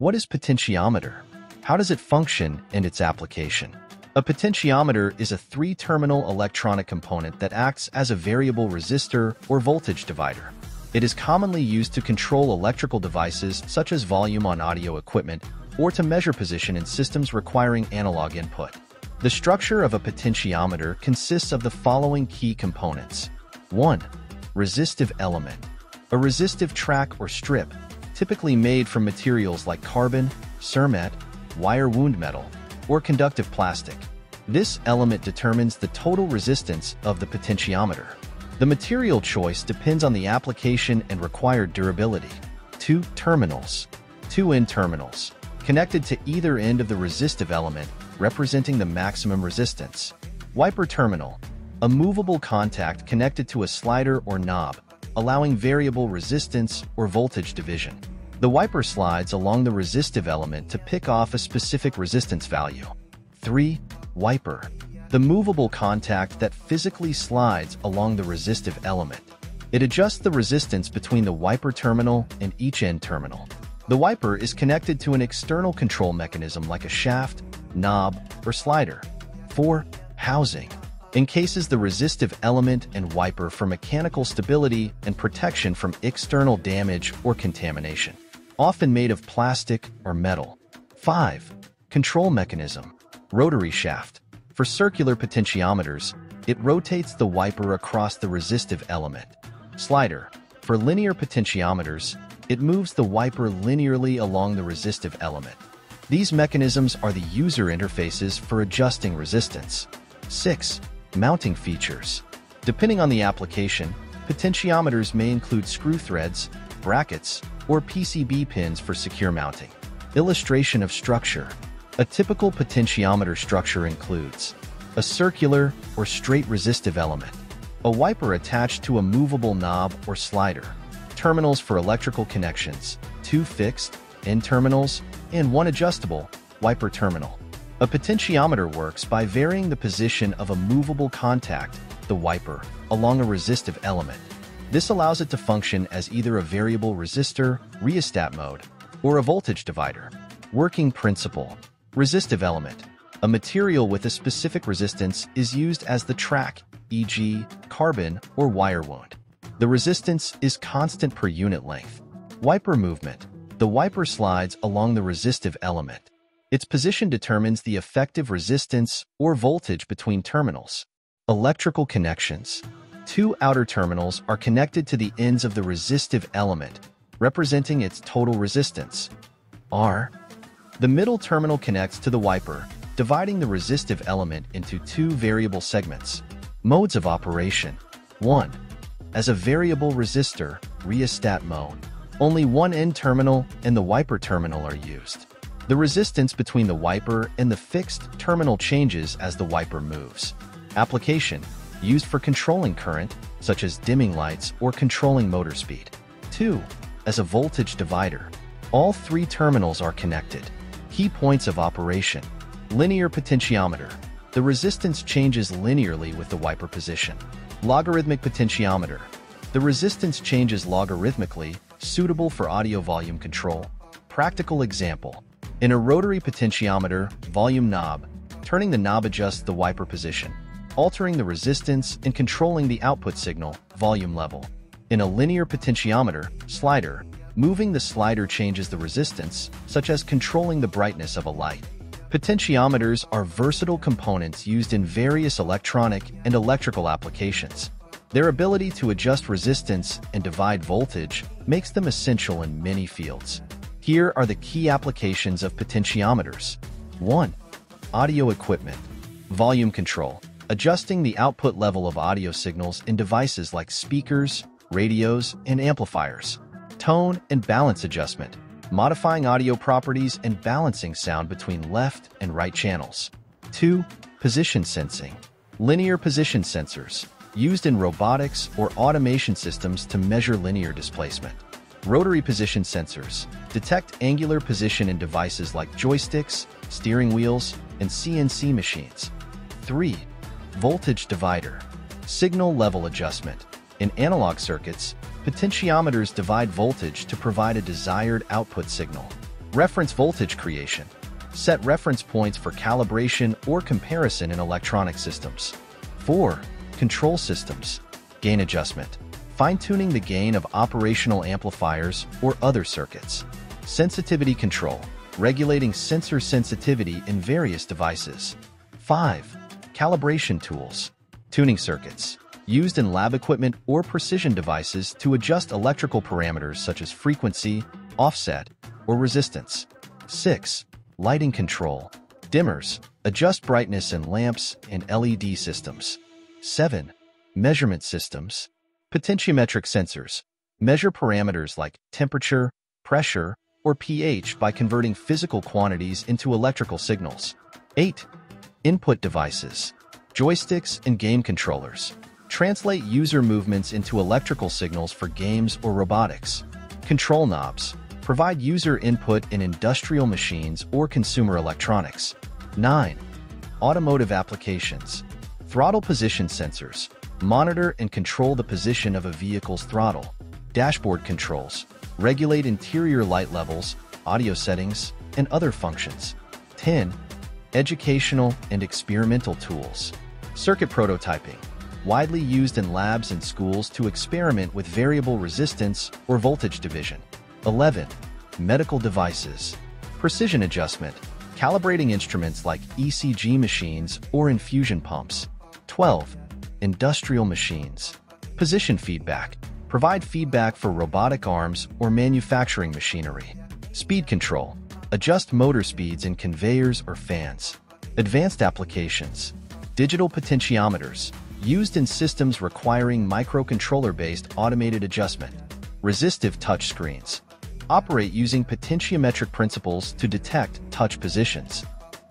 What is potentiometer? How does it function and its application? A potentiometer is a three-terminal electronic component that acts as a variable resistor or voltage divider. It is commonly used to control electrical devices such as volume on audio equipment or to measure position in systems requiring analog input. The structure of a potentiometer consists of the following key components. 1. Resistive element. A resistive track or strip, typically made from materials like carbon, cermet, wire wound metal, or conductive plastic. This element determines the total resistance of the potentiometer. The material choice depends on the application and required durability. Two terminals. Two end terminals, connected to either end of the resistive element, representing the maximum resistance. Wiper terminal, a movable contact connected to a slider or knob, allowing variable resistance or voltage division. The wiper slides along the resistive element to pick off a specific resistance value. 3. Wiper, the movable contact that physically slides along the resistive element. It adjusts the resistance between the wiper terminal and each end terminal. The wiper is connected to an external control mechanism like a shaft, knob, or slider. 4. Housing encases the resistive element and wiper for mechanical stability and protection from external damage or contamination, often made of plastic or metal. 5. Control mechanism rotary shaft for circular potentiometers, it rotates the wiper across the resistive element. Slider. For linear potentiometers, it moves the wiper linearly along the resistive element. These mechanisms are the user interfaces for adjusting resistance. 6. Mounting features. Depending on the application, potentiometers may include screw threads, brackets, or PCB pins for secure mounting. Illustration of structure. A typical potentiometer structure includes a circular or straight resistive element, a wiper attached to a movable knob or slider, terminals for electrical connections, two fixed, end terminals, and one adjustable, wiper terminal. A potentiometer works by varying the position of a movable contact, the wiper, along a resistive element. This allows it to function as either a variable resistor, rheostat mode, or a voltage divider. Working principle Resistive element. A material with a specific resistance is used as the track, e.g., carbon or wire wound. The resistance is constant per unit length. Wiper movement. The wiper slides along the resistive element. Its position determines the effective resistance or voltage between terminals. Electrical connections. Two outer terminals are connected to the ends of the resistive element, representing its total resistance. R. The middle terminal connects to the wiper, dividing the resistive element into two variable segments. Modes of operation. 1. As a variable resistor, rheostat mode. Only one end terminal and the wiper terminal are used. The resistance between the wiper and the fixed terminal changes as the wiper moves. Application. Used for controlling current, such as dimming lights or controlling motor speed. 2. As a voltage divider. All three terminals are connected. Key points of operation. Linear potentiometer. The resistance changes linearly with the wiper position. Logarithmic potentiometer. The resistance changes logarithmically, suitable for audio volume control. Practical example. In a rotary potentiometer, volume knob, turning the knob adjusts the wiper position, altering the resistance and controlling the output signal, volume level. In a linear potentiometer, slider, Moving the slider changes the resistance, such as controlling the brightness of a light. Potentiometers are versatile components used in various electronic and electrical applications. Their ability to adjust resistance and divide voltage makes them essential in many fields. Here are the key applications of potentiometers. 1. Audio equipment. Volume control. Adjusting the output level of audio signals in devices like speakers, radios, and amplifiers tone, and balance adjustment, modifying audio properties and balancing sound between left and right channels. 2. Position sensing. Linear position sensors, used in robotics or automation systems to measure linear displacement. Rotary position sensors detect angular position in devices like joysticks, steering wheels, and CNC machines. 3. Voltage divider. Signal level adjustment. In analog circuits, Potentiometers divide voltage to provide a desired output signal. Reference voltage creation. Set reference points for calibration or comparison in electronic systems. 4. Control systems. Gain adjustment. Fine-tuning the gain of operational amplifiers or other circuits. Sensitivity control. Regulating sensor sensitivity in various devices. 5. Calibration tools. Tuning circuits. Used in lab equipment or precision devices to adjust electrical parameters such as frequency, offset, or resistance. 6. Lighting control. Dimmers. Adjust brightness in lamps and LED systems. 7. Measurement systems. Potentiometric sensors. Measure parameters like temperature, pressure, or pH by converting physical quantities into electrical signals. 8. Input devices. Joysticks and game controllers. Translate user movements into electrical signals for games or robotics. Control knobs. Provide user input in industrial machines or consumer electronics. 9. Automotive applications. Throttle position sensors. Monitor and control the position of a vehicle's throttle. Dashboard controls. Regulate interior light levels, audio settings, and other functions. 10. Educational and experimental tools. Circuit prototyping. Widely used in labs and schools to experiment with variable resistance or voltage division. 11. Medical devices. Precision adjustment. Calibrating instruments like ECG machines or infusion pumps. 12. Industrial machines. Position feedback. Provide feedback for robotic arms or manufacturing machinery. Speed control. Adjust motor speeds in conveyors or fans. Advanced applications. Digital potentiometers. Used in systems requiring microcontroller-based automated adjustment. Resistive touchscreens operate using potentiometric principles to detect touch positions.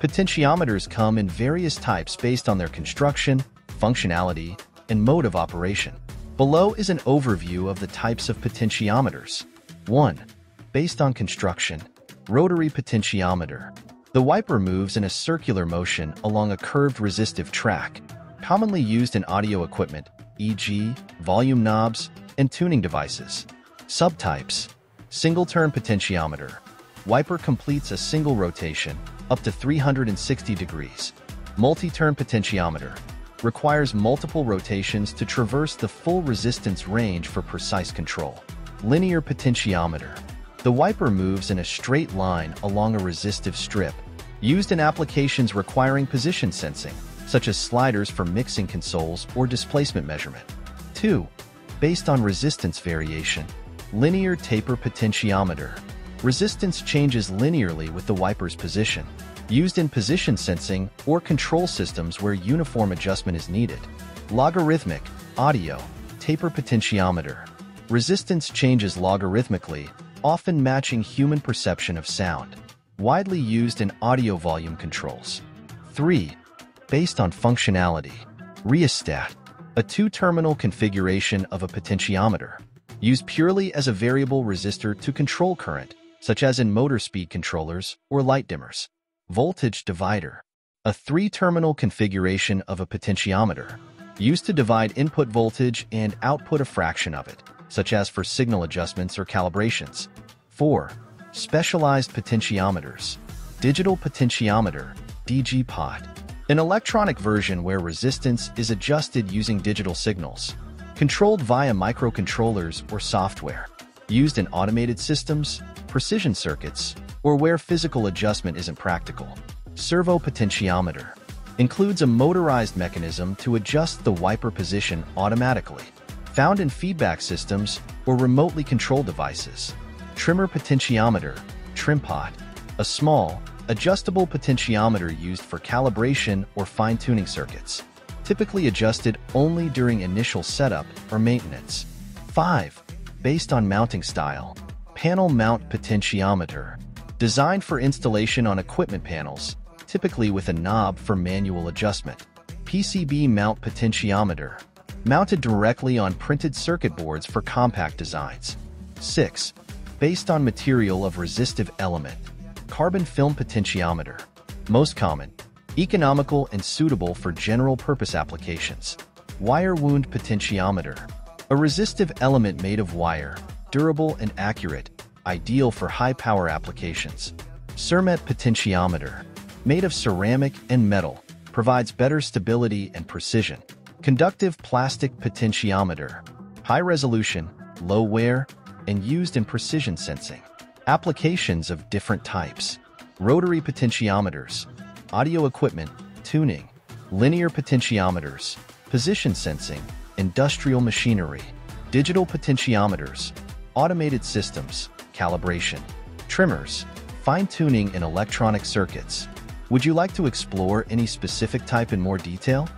Potentiometers come in various types based on their construction, functionality, and mode of operation. Below is an overview of the types of potentiometers. 1. Based on construction, rotary potentiometer. The wiper moves in a circular motion along a curved resistive track, commonly used in audio equipment, e.g., volume knobs, and tuning devices. Subtypes Single-turn potentiometer. Wiper completes a single rotation, up to 360 degrees. Multi-turn potentiometer. Requires multiple rotations to traverse the full resistance range for precise control. Linear potentiometer. The wiper moves in a straight line along a resistive strip, used in applications requiring position sensing, such as sliders for mixing consoles or displacement measurement. 2. Based on resistance variation, Linear taper potentiometer. Resistance changes linearly with the wiper's position, used in position sensing or control systems where uniform adjustment is needed. Logarithmic, audio, taper potentiometer. Resistance changes logarithmically, often matching human perception of sound. Widely used in audio volume controls. 3. Based on functionality. Rheostat, a two-terminal configuration of a potentiometer used purely as a variable resistor to control current, such as in motor speed controllers or light dimmers. Voltage divider, a three-terminal configuration of a potentiometer, used to divide input voltage and output a fraction of it, such as for signal adjustments or calibrations. 4. Specialized potentiometers. Digital potentiometer, DG-POT, an electronic version where resistance is adjusted using digital signals controlled via microcontrollers or software, used in automated systems, precision circuits, or where physical adjustment isn't practical. Servo potentiometer includes a motorized mechanism to adjust the wiper position automatically, found in feedback systems or remotely controlled devices. Trimmer potentiometer, TrimPot, a small, adjustable potentiometer used for calibration or fine-tuning circuits typically adjusted only during initial setup or maintenance. 5. Based on mounting style. Panel mount potentiometer. Designed for installation on equipment panels, typically with a knob for manual adjustment. PCB mount potentiometer. Mounted directly on printed circuit boards for compact designs. 6. Based on material of resistive element. Carbon film potentiometer. Most common, economical and suitable for general-purpose applications. Wire wound potentiometer, a resistive element made of wire, durable and accurate, ideal for high-power applications. Cermet potentiometer, made of ceramic and metal, provides better stability and precision. Conductive plastic potentiometer, high resolution, low wear, and used in precision sensing. Applications of different types. Rotary potentiometers, audio equipment, tuning, linear potentiometers, position sensing, industrial machinery, digital potentiometers, automated systems, calibration, trimmers, fine-tuning in electronic circuits. Would you like to explore any specific type in more detail?